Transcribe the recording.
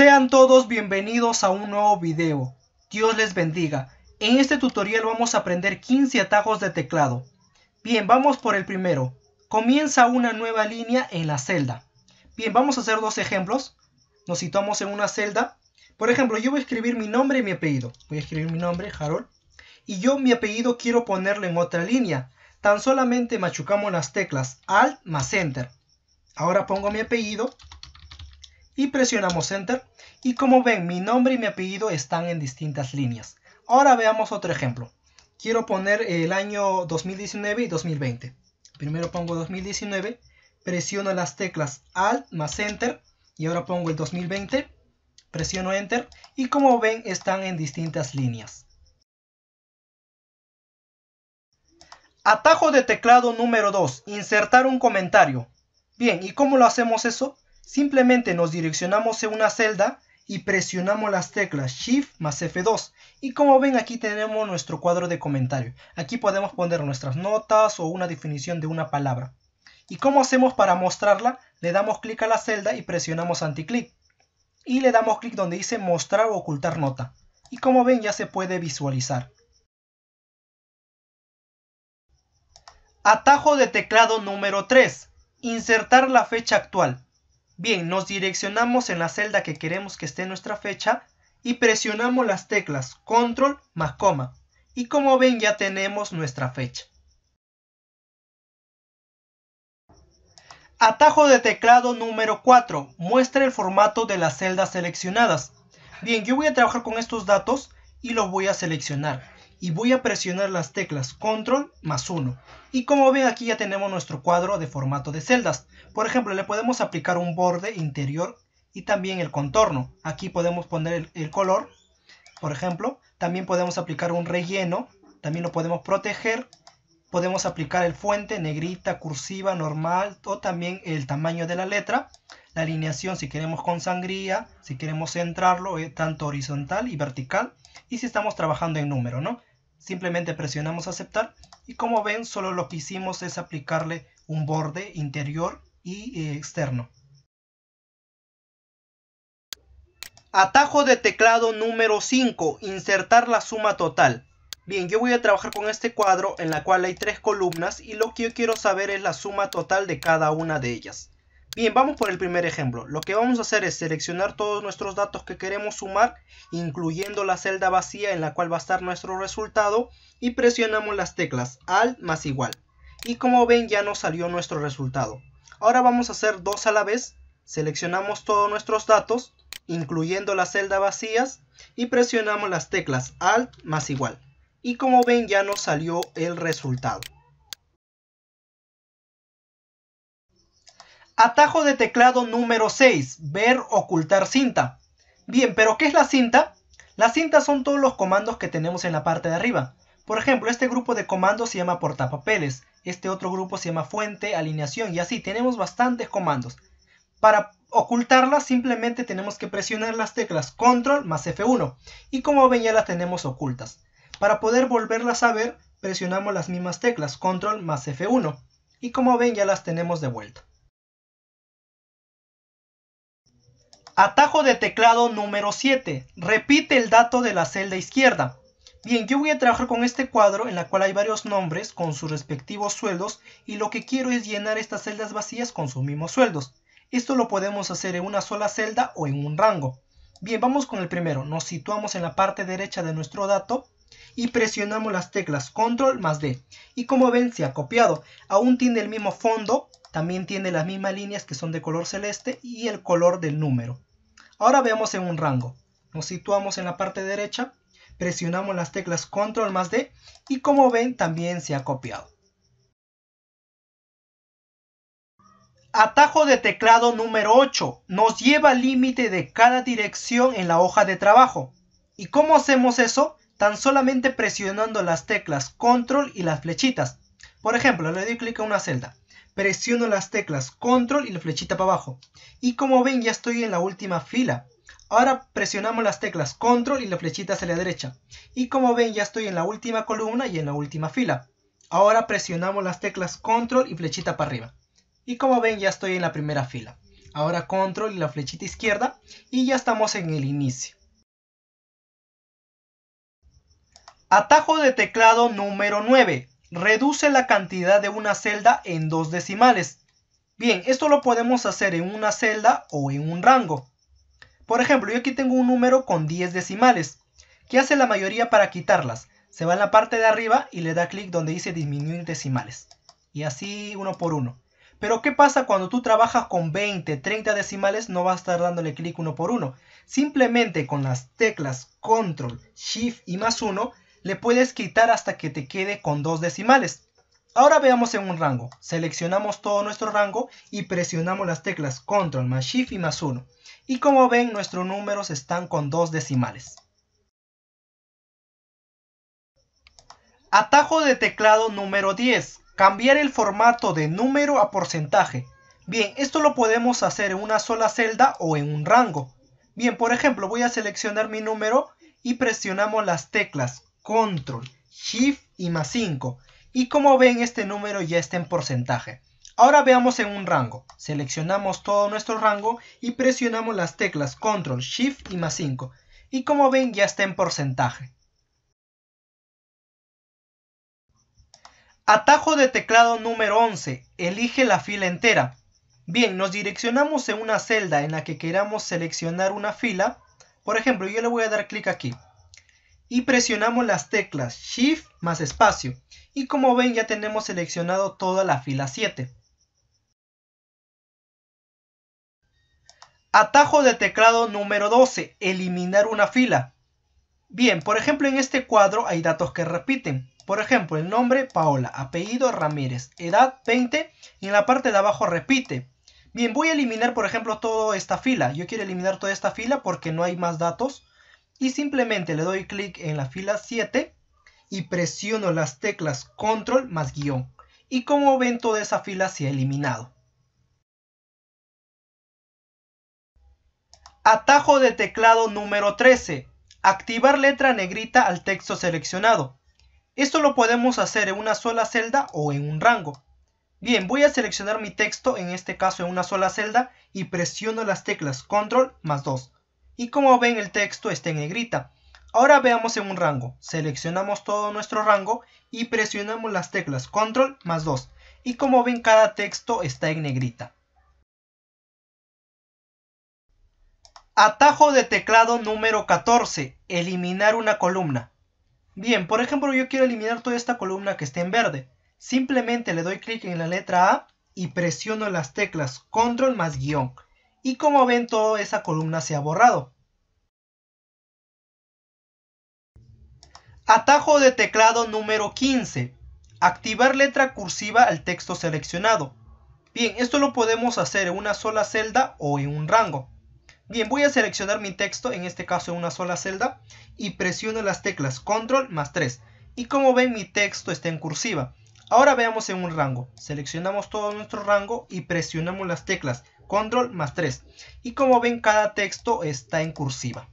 Sean todos bienvenidos a un nuevo video. Dios les bendiga. En este tutorial vamos a aprender 15 atajos de teclado. Bien, vamos por el primero. Comienza una nueva línea en la celda. Bien, vamos a hacer dos ejemplos. Nos situamos en una celda. Por ejemplo, yo voy a escribir mi nombre y mi apellido. Voy a escribir mi nombre, Harold. Y yo mi apellido quiero ponerlo en otra línea. Tan solamente machucamos las teclas Alt más Enter. Ahora pongo mi apellido y presionamos Enter. Y como ven, mi nombre y mi apellido están en distintas líneas. Ahora veamos otro ejemplo. Quiero poner el año 2019 y 2020. Primero pongo 2019, presiono las teclas Alt más Enter y ahora pongo el 2020, presiono Enter y como ven están en distintas líneas. Atajo de teclado número 2. Insertar un comentario. Bien, ¿y cómo lo hacemos eso? Simplemente nos direccionamos en una celda y presionamos las teclas Shift más F2. Y como ven aquí tenemos nuestro cuadro de comentario. Aquí podemos poner nuestras notas o una definición de una palabra. ¿Y cómo hacemos para mostrarla? Le damos clic a la celda y presionamos anticlic. Y le damos clic donde dice mostrar o ocultar nota. Y como ven ya se puede visualizar. Atajo de teclado número 3. Insertar la fecha actual. Bien, nos direccionamos en la celda que queremos que esté nuestra fecha y presionamos las teclas control más coma. Y como ven ya tenemos nuestra fecha. Atajo de teclado número 4. Muestra el formato de las celdas seleccionadas. Bien, yo voy a trabajar con estos datos y los voy a seleccionar y voy a presionar las teclas control más 1 y como ven aquí ya tenemos nuestro cuadro de formato de celdas. Por ejemplo le podemos aplicar un borde interior y también el contorno. Aquí podemos poner el, color por ejemplo. También podemos aplicar un relleno también lo podemos proteger. Podemos aplicar el fuente negrita cursiva normal o también el tamaño de la letra. La alineación si queremos con sangría si queremos centrarlo eh, tanto horizontal y vertical. Y si estamos trabajando en número no simplemente presionamos aceptar y como ven solo lo que hicimos es aplicarle un borde interior y eh, externo. Atajo de teclado número 5, insertar la suma total. Bien, yo voy a trabajar con este cuadro en la cual hay tres columnas y lo que yo quiero saber es la suma total de cada una de ellas. Bien, vamos por el primer ejemplo. Lo que vamos a hacer es seleccionar todos nuestros datos que queremos sumar, incluyendo la celda vacía en la cual va a estar nuestro resultado, y presionamos las teclas Alt más igual. Y como ven ya nos salió nuestro resultado. Ahora vamos a hacer dos a la vez. Seleccionamos todos nuestros datos, incluyendo las celdas vacías, y presionamos las teclas Alt más igual. Y como ven ya nos salió el resultado. Atajo de teclado número 6. Ver ocultar cinta. Bien, pero ¿qué es la cinta? Las cintas son todos los comandos que tenemos en la parte de arriba. Por ejemplo, este grupo de comandos se llama portapapeles. Este otro grupo se llama fuente, alineación y así. Tenemos bastantes comandos. Para ocultarlas simplemente tenemos que presionar las teclas control más F1. Y como ven ya las tenemos ocultas. Para poder volverlas a ver presionamos las mismas teclas control más F1. Y como ven ya las tenemos de vuelta. Atajo de teclado número 7. Repite el dato de la celda izquierda. Bien, yo voy a trabajar con este cuadro en la cual hay varios nombres con sus respectivos sueldos y lo que quiero es llenar estas celdas vacías con sus mismos sueldos. Esto lo podemos hacer en una sola celda o en un rango. Bien, vamos con el primero. Nos situamos en la parte derecha de nuestro dato y presionamos las teclas control más D. Y como ven se ha copiado. Aún tiene el mismo fondo, también tiene las mismas líneas que son de color celeste y el color del número. Ahora veamos en un rango. Nos situamos en la parte derecha, presionamos las teclas control más D y como ven también se ha copiado. Atajo de teclado número 8 nos lleva al límite de cada dirección en la hoja de trabajo. ¿Y cómo hacemos eso? Tan solamente presionando las teclas control y las flechitas. Por ejemplo, le doy clic a una celda presiono las teclas control y la flechita para abajo. Y como ven ya estoy en la última fila. Ahora presionamos las teclas control y la flechita hacia la derecha. Y como ven ya estoy en la última columna y en la última fila. Ahora presionamos las teclas control y flechita para arriba. Y como ven ya estoy en la primera fila. Ahora control y la flechita izquierda y ya estamos en el inicio. Atajo de teclado número 9. Reduce la cantidad de una celda en dos decimales. Bien, esto lo podemos hacer en una celda o en un rango. Por ejemplo, yo aquí tengo un número con 10 decimales. ¿Qué hace la mayoría para quitarlas? Se va en la parte de arriba y le da clic donde dice disminuir decimales. Y así uno por uno. Pero ¿qué pasa cuando tú trabajas con 20, 30 decimales? No vas a estar dándole clic uno por uno. Simplemente con las teclas Control, Shift y más 1 le puedes quitar hasta que te quede con dos decimales. Ahora veamos en un rango. Seleccionamos todo nuestro rango y presionamos las teclas Control más Shift y más 1. Y como ven, nuestros números están con dos decimales. Atajo de teclado número 10. Cambiar el formato de número a porcentaje. Bien, esto lo podemos hacer en una sola celda o en un rango. Bien, por ejemplo, voy a seleccionar mi número y presionamos las teclas control, shift y más 5. Y como ven este número ya está en porcentaje. Ahora veamos en un rango. Seleccionamos todo nuestro rango y presionamos las teclas control, shift y más 5. Y como ven ya está en porcentaje. Atajo de teclado número 11. Elige la fila entera. Bien, nos direccionamos en una celda en la que queramos seleccionar una fila. Por ejemplo, yo le voy a dar clic aquí y presionamos las teclas Shift más espacio. Y como ven ya tenemos seleccionado toda la fila 7. Atajo de teclado número 12. Eliminar una fila. Bien, por ejemplo en este cuadro hay datos que repiten. Por ejemplo, el nombre Paola, apellido Ramírez, edad 20 y en la parte de abajo repite. Bien, voy a eliminar por ejemplo toda esta fila. Yo quiero eliminar toda esta fila porque no hay más datos y simplemente le doy clic en la fila 7 y presiono las teclas control más guion y como ven toda esa fila se ha eliminado. Atajo de teclado número 13. Activar letra negrita al texto seleccionado. Esto lo podemos hacer en una sola celda o en un rango. Bien, voy a seleccionar mi texto, en este caso en una sola celda, y presiono las teclas Control más 2 y como ven el texto está en negrita. Ahora veamos en un rango. Seleccionamos todo nuestro rango y presionamos las teclas Control más 2. Y como ven cada texto está en negrita. Atajo de teclado número 14. Eliminar una columna. Bien, por ejemplo yo quiero eliminar toda esta columna que está en verde. Simplemente le doy clic en la letra A y presiono las teclas Control más guion y como ven toda esa columna se ha borrado. Atajo de teclado número 15. Activar letra cursiva al texto seleccionado. Bien, esto lo podemos hacer en una sola celda o en un rango. Bien, voy a seleccionar mi texto, en este caso en una sola celda, y presiono las teclas Control más 3. Y como ven mi texto está en cursiva. Ahora veamos en un rango. Seleccionamos todo nuestro rango y presionamos las teclas control más 3. Y como ven cada texto está en cursiva.